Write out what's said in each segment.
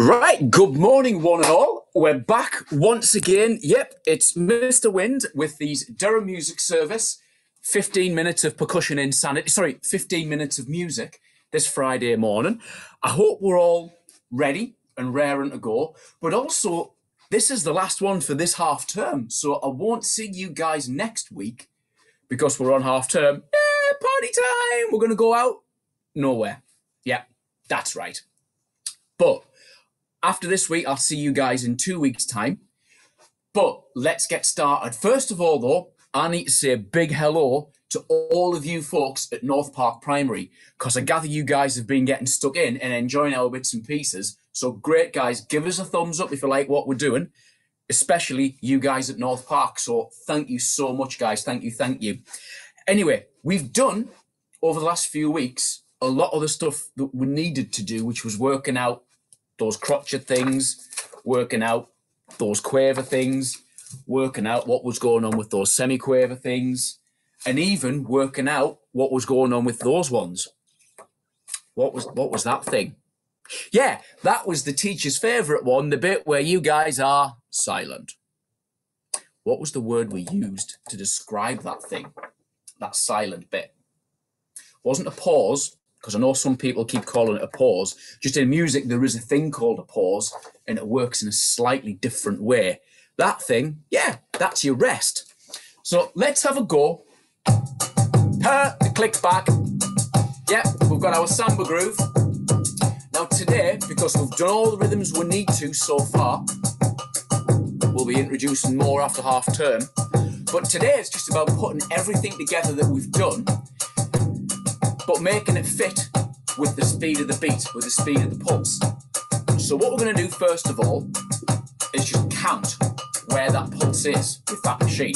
Right, good morning, one and all. We're back once again. Yep, it's Mr. Wind with these Durham Music Service. 15 minutes of percussion insanity. Sorry, 15 minutes of music this Friday morning. I hope we're all ready and raring to go. But also, this is the last one for this half term. So I won't see you guys next week because we're on half term. Eh, party time. We're going to go out. Nowhere. Yeah, that's right. But after this week, I'll see you guys in two weeks' time. But let's get started. First of all, though, I need to say a big hello to all of you folks at North Park Primary because I gather you guys have been getting stuck in and enjoying our bits and pieces. So great, guys. Give us a thumbs up if you like what we're doing, especially you guys at North Park. So thank you so much, guys. Thank you. Thank you. Anyway, we've done over the last few weeks a lot of the stuff that we needed to do, which was working out those crotchet things, working out those quaver things, working out what was going on with those semi-quaver things, and even working out what was going on with those ones. What was what was that thing? Yeah, that was the teacher's favourite one, the bit where you guys are silent. What was the word we used to describe that thing? That silent bit. Wasn't a pause, because I know some people keep calling it a pause. Just in music, there is a thing called a pause, and it works in a slightly different way. That thing, yeah, that's your rest. So let's have a go. Per the click back. Yeah, we've got our samba groove. Now today, because we've done all the rhythms we need to so far, we'll be introducing more after half term. But today it's just about putting everything together that we've done but making it fit with the speed of the beat, with the speed of the pulse. So what we're going to do first of all is just count where that pulse is with that machine.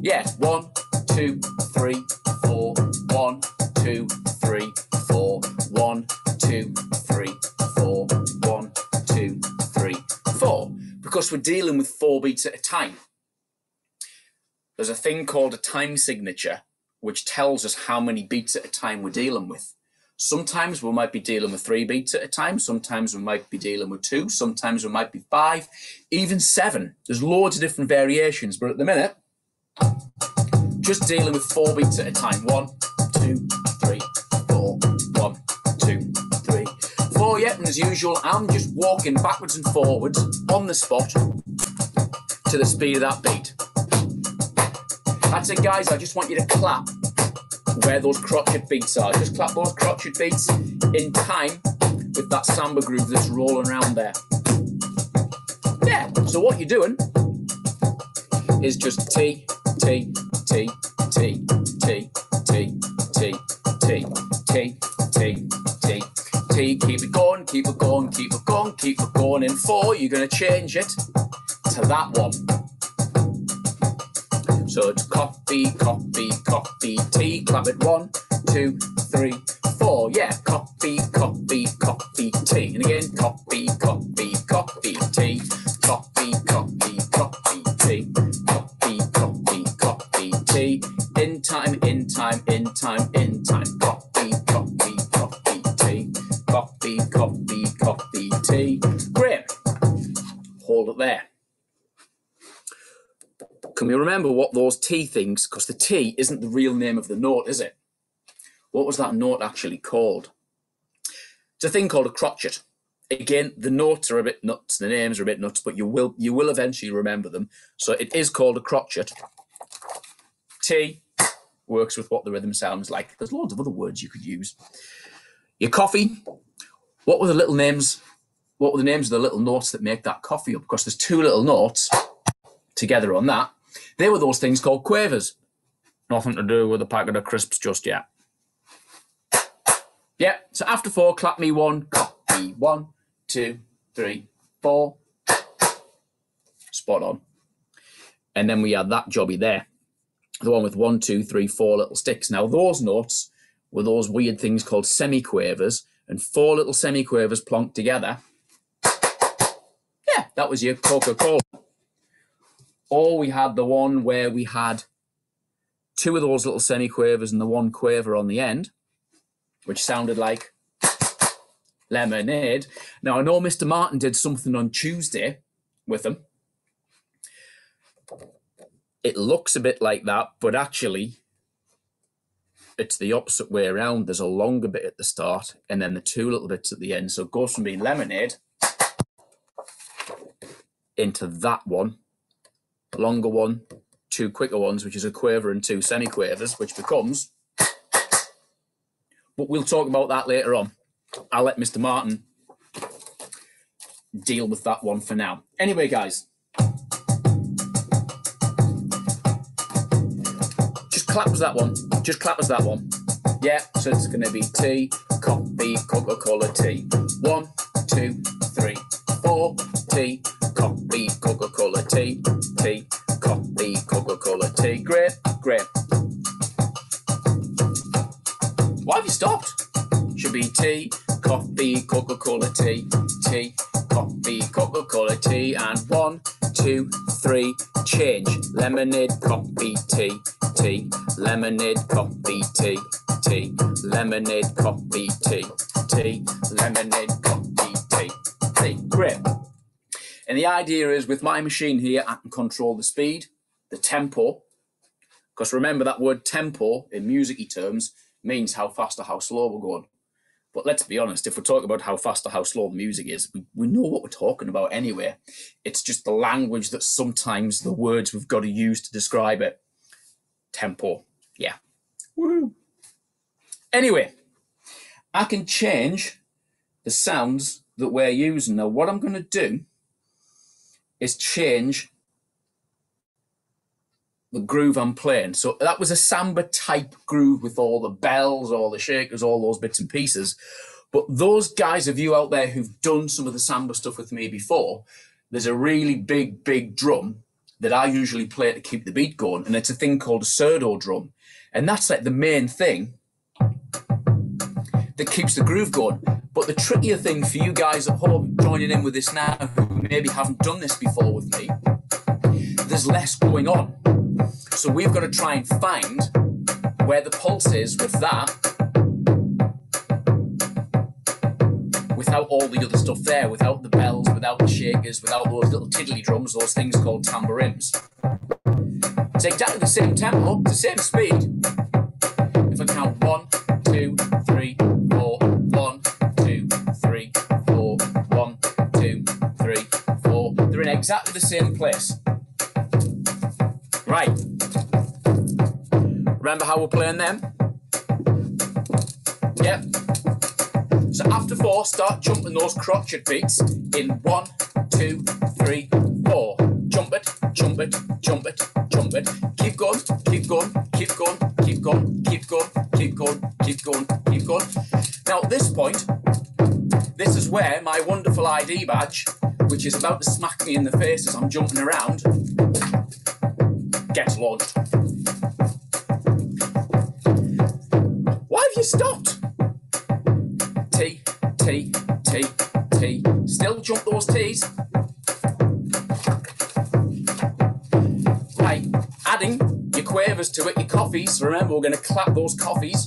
Yeah, one, two, three, four, one, two, three, four, one, two, three, four, one, two, three, four. Because we're dealing with four beats at a time. There's a thing called a time signature which tells us how many beats at a time we're dealing with. Sometimes we might be dealing with three beats at a time. Sometimes we might be dealing with two. Sometimes we might be five, even seven. There's loads of different variations, but at the minute, just dealing with four beats at a time. One, two, three, four. One, two, three, four. Yep, and as usual, I'm just walking backwards and forwards on the spot to the speed of that beat. That's it, guys. I just want you to clap where those crotchet beats are. Just clap those crotchet beats in time with that samba groove that's rolling around there. Yeah. So what you're doing is just T, T, T, T, T, T, T, T, T, T, T, T. Keep it going, keep it going, keep it going, keep it going. In four, you're going to change it to that one. So it's coffee, coffee, copy, T. Clap it one, two, three, four. Yeah, copy, remember what those T things, because the T isn't the real name of the note, is it? What was that note actually called? It's a thing called a crotchet. Again, the notes are a bit nuts, the names are a bit nuts, but you will you will eventually remember them. So it is called a crotchet. T works with what the rhythm sounds like. There's loads of other words you could use. Your coffee. What were the little names? What were the names of the little notes that make that coffee up? Because there's two little notes together on that. They were those things called quavers. Nothing to do with a packet of crisps just yet. Yeah, so after four, clap me one, copy one, two, three, four. Spot on. And then we had that jobby there. The one with one, two, three, four little sticks. Now, those notes were those weird things called semiquavers, and four little semiquavers plonked together. Yeah, that was your Coca Cola or we had the one where we had two of those little semiquavers and the one quaver on the end, which sounded like lemonade. Now I know Mr. Martin did something on Tuesday with them. It looks a bit like that, but actually it's the opposite way around. There's a longer bit at the start and then the two little bits at the end. So it goes from being lemonade into that one, longer one, two quicker ones, which is a quaver and two semiquavers, which becomes. But we'll talk about that later on. I'll let Mr. Martin deal with that one for now. Anyway, guys, just clap as that one. Just clap as that one. Yeah, so it's going to be tea, coffee, Coca Cola, tea. One, two, three, four, tea, Be tea, coffee, Coca Cola, tea, tea, coffee, Coca Cola, tea, and one, two, three, change. Lemonade, coffee, tea, tea, lemonade, coffee, tea, tea, lemonade, coffee, tea, tea, lemonade, coffee, tea, tea. Great. And the idea is with my machine here, I can control the speed, the tempo, because remember that word tempo in musicy terms means how fast or how slow we're going. But let's be honest, if we're talking about how fast or how slow music is, we, we know what we're talking about anyway. It's just the language that sometimes the words we've got to use to describe it. Tempo. Yeah. Woo. Anyway, I can change the sounds that we're using. Now, what I'm going to do is change the groove I'm playing. So that was a samba type groove with all the bells, all the shakers, all those bits and pieces. But those guys of you out there who've done some of the samba stuff with me before, there's a really big, big drum that I usually play to keep the beat going. And it's a thing called a surdo drum. And that's like the main thing that keeps the groove going. But the trickier thing for you guys at home joining in with this now, who maybe haven't done this before with me, there's less going on. So we've got to try and find where the pulse is with that without all the other stuff there, without the bells, without the shakers, without those little tiddly drums, those things called tambourines. It's exactly the same tempo, the same speed. If I count one, two, three, four, one, two, three, four, one, two, three, four. They're in exactly the same place. Right. Remember how we're playing them? Yep. So after four, start jumping those crotchet beats in one, two, three, four. Jump it, jump it, jump it, jump it. Keep going, keep going, keep going, keep going, keep going, keep going, keep going, keep going. Now at this point, this is where my wonderful ID badge, which is about to smack me in the face as I'm jumping around, gets launched. Why have you stopped? T, T, T, T. Still jump those T's. Right, adding your quavers to it, your coffees. Remember, we're going to clap those coffees.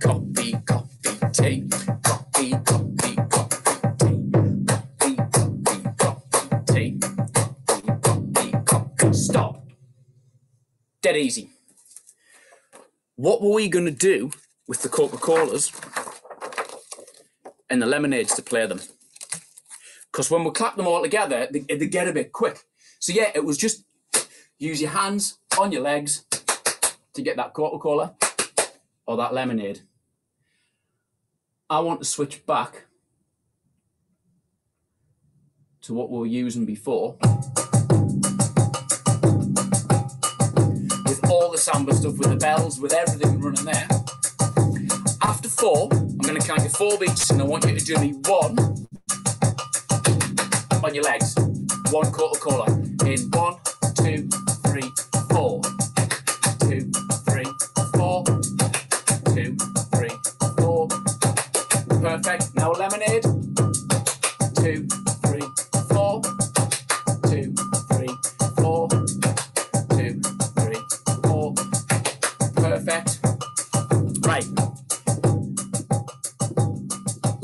Coffee, coffee, tea. Coffee, coffee, coffee, tea. Coffee, coffee, tea. Coffee, coffee, coffee. Stop. Dead easy. What were we going to do with the Coca Colas and the lemonades to play them? Because when we clap them all together, they, they get a bit quick. So yeah, it was just use your hands on your legs to get that Coca Cola or that lemonade. I want to switch back to what we were using before. With all the samba stuff, with the bells, with everything running there. After four, I'm going to count you four beats and I want you to do me one on your legs. One Coca Cola. In one. Two, three, four.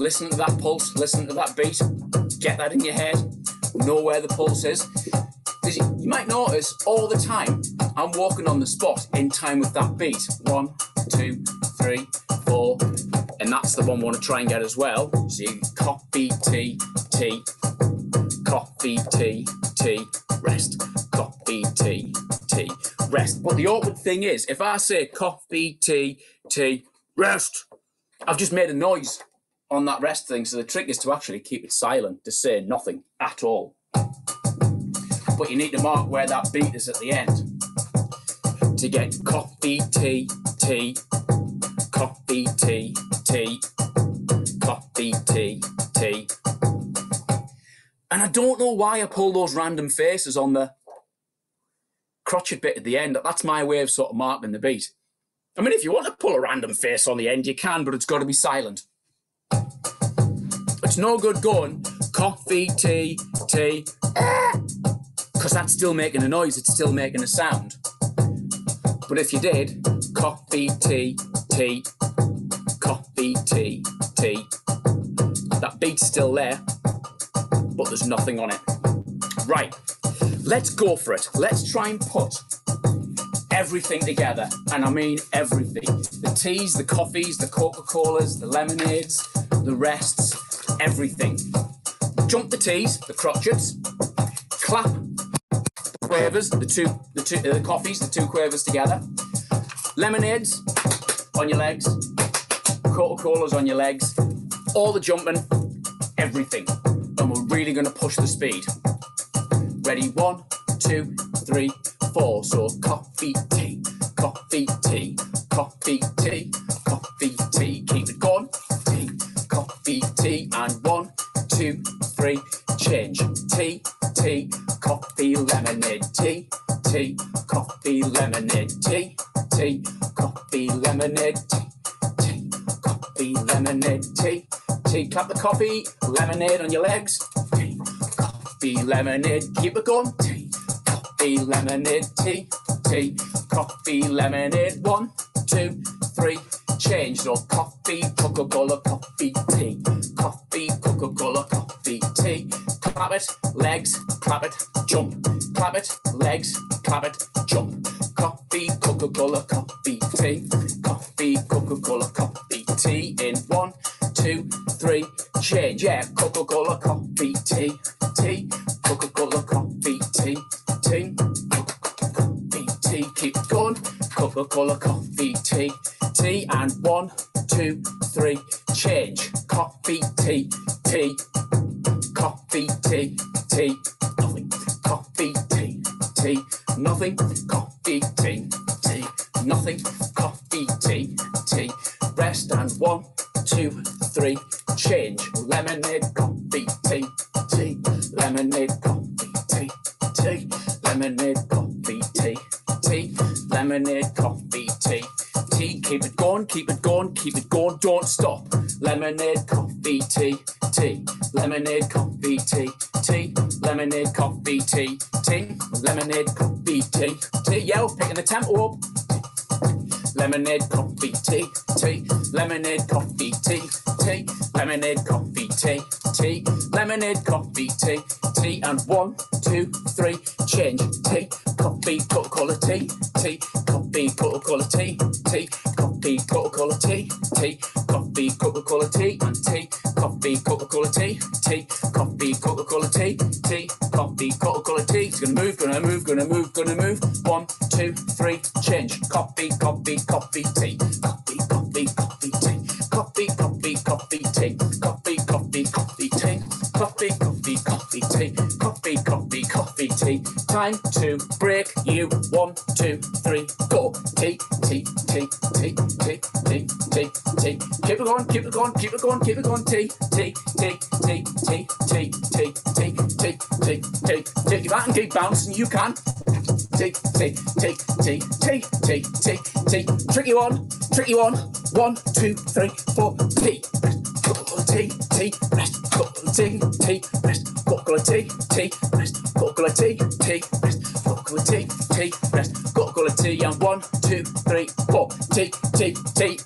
Listen to that pulse, listen to that beat, get that in your head, know where the pulse is. You, might notice all the time I'm walking on the spot in time with that beat. One, two, three, four. And that's the one we want to try and get as well. So you copy, T, T, coffee, tea, tea, rest, coffee, tea, tea, rest. But the awkward thing is, if I say coffee, tea, tea, rest, I've just made a noise on that rest thing. So the trick is to actually keep it silent, to say nothing at all. But you need to mark where that beat is at the end. To get coffee, tea, tea, coffee, tea, tea, coffee, tea, tea. And I don't know why I pull those random faces on the crotchet bit at the end. That's my way of sort of marking the beat. I mean, if you want to pull a random face on the end, you can, but it's got to be silent. It's no good going coffee, tea, tea, eh, because that's still making a noise, it's still making a sound. But if you did coffee, tea, tea, coffee, tea, tea, that beat's still there, but there's nothing on it. Right, let's go for it. Let's try and put everything together, and I mean everything the teas, the coffees, the Coca Colas, the lemonades, the rests, everything. Jump the teas, the crotchets, clap the quavers, the two, the two, uh, the coffees, the two quavers together, lemonades on your legs, Coca Colas on your legs, all the jumping, everything. And we're really going to push the speed. Ready? One, two, three, four. So coffee, tea, coffee, tea, coffee, tea, coffee, tea. Keep it going. Tea, coffee, tea. And one, two, three, change. Tea, tea, coffee, lemonade. Tea, tea, coffee, lemonade. Tea, tea, coffee, lemonade. Tea, tea, coffee, lemonade. Tea, tea. Clap the coffee, lemonade on your legs. Tea, coffee, lemonade. Keep it going. Tea, coffee, lemonade. Tea, tea, coffee, lemonade. One, two, three, change. So coffee, Coca Cola, coffee, tea. Coffee, Coca Cola, coffee, tea. Clap it, legs, clap it, jump. Clap it, legs, clap it, jump. Coffee, Coca Cola, coffee, tea. Coffee, Coca Cola, coffee, tea. In one, two, three, change. Yeah, Coca Cola, coffee, tea, tea. Coca Cola, coffee, tea, tea. And one, two, three, change. Coffee, tea, tea. Coffee, tea, tea. Nothing. Coffee, tea, tea. Nothing. Coffee, tea, tea. Nothing. Coffee, tea, tea. Rest and one, two, three, change. Lemonade, coffee, tea, tea. Lemonade, coffee, tea, tea. Lemonade. Lemonade, coffee, tea, tea. Keep it going, keep it going, keep it going, don't stop. Lemonade, coffee, tea, tea. Lemonade, coffee, tea, tea. Lemonade, coffee, tea, tea. Lemonade, coffee, tea, tea. We're picking the tempo up. Lemonade, coffee, tea, tea. Lemonade, coffee, tea, tea. Lemonade, coffee, tea, tea. Lemonade, coffee, tea, tea. And one, two, three, change. Tea, coffee, Coca Cola, tea, gonna move, gonna move, gonna move. One, two, three, change. Coffee, coffee, coffee, tea. Coffee, coffee, coffee, tea. Coffee, coffee, coffee, tea. Coffee, coffee, coffee, tea. Coffee, coffee, coffee, tea. Coffee, coffee, coffee, tea. Time to break you. One, two, three, go. Tea, tea, tea, tea, tea, tea, tea, tea. Keep it going, keep it going, keep it going, keep it going. Tea, tea, tea, I can keep bouncing, you can. Take, take, take, take, take, take, take, take. Tricky one, tricky one. One, two, three, four. T, T, T, rest. T, T, rest. Cockle T, T, rest. Cockle T, T, rest. Cockle T, T, rest. Cockle T, and one, two, three, four. T, T, T,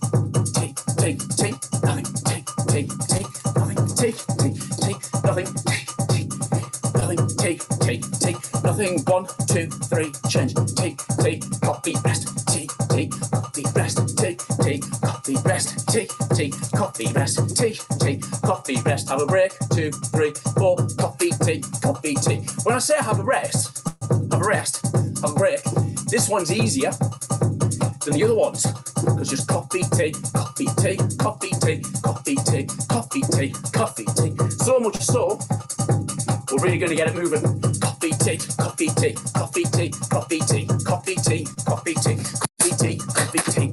One, two, three, change. Tea, tea, coffee, rest. Tea, tea, coffee, rest. Tea, tea, coffee, rest. Tea, tea, coffee, rest. Tea, tea, coffee, rest. Have a break. Two, three, four. Coffee, tea, coffee, tea. When I say have a rest, have a rest, have a break. This one's easier than the other ones. Because just coffee, tea, coffee, tea, coffee, tea, coffee, tea, coffee, tea, coffee, tea. So much so, we're really going to get it moving. Coffee, tea, coffee, tea, coffee, tea, coffee, tea, coffee, tea, coffee, tea, coffee, tea, coffee, tea,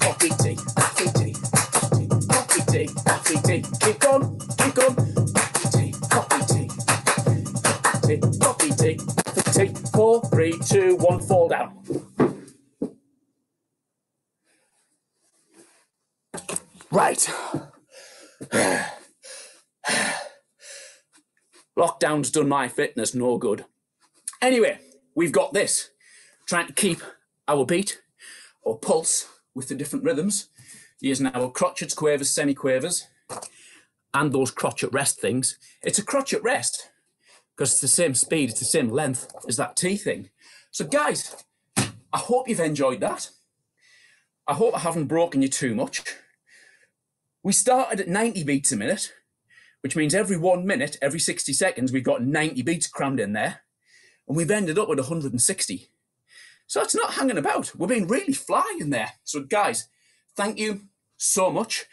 coffee, tea, coffee, tea, coffee, tea, coffee, tea. Keep going, keep going. Coffee, tea, coffee, tea, tea, coffee, tea, coffee, tea. Four, three, two, one, fall down. Right. Lockdown's done my fitness no good. Anyway, we've got this. Trying to keep our beat or pulse with the different rhythms using our crotchets, quavers, semi-quavers, and those crotchet rest things. It's a crotchet rest because it's the same speed, it's the same length as that T thing. So guys, I hope you've enjoyed that. I hope I haven't broken you too much. We started at 90 beats a minute, which means every one minute, every 60 seconds, we've got 90 beats crammed in there. And we've ended up with 160. So it's not hanging about. We're being really flying in there. So guys, thank you so much.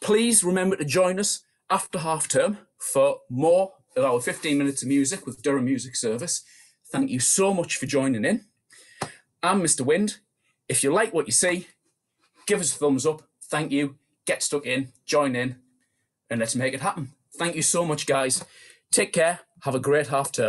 Please remember to join us after half term for more of our 15 minutes of music with Durham Music Service. Thank you so much for joining in. I'm Mr. Wind. If you like what you see, give us a thumbs up. Thank you. Get stuck in, join in, and let's make it happen. Thank you so much, guys. Take care. Have a great half term.